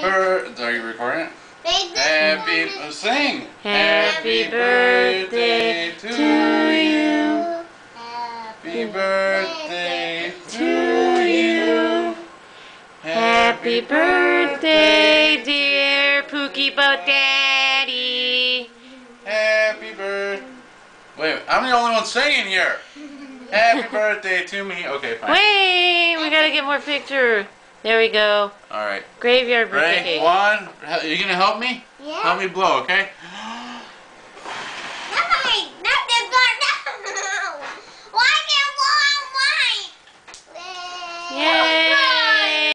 birthday. Are you recording it? Baby. Happy. uh, Sing. Happy birthday to you. Happy birthday To you. Happy birthday, dear Pookie Boat Daddy. Happy birthday. Wait, I'm the only one singing here. Happy birthday to me. Okay, fine. Wait, we gotta get more picture. There we go. All right. Graveyard birthday cake. One. Are you gonna help me? Yeah. Help me blow, okay? Yeah.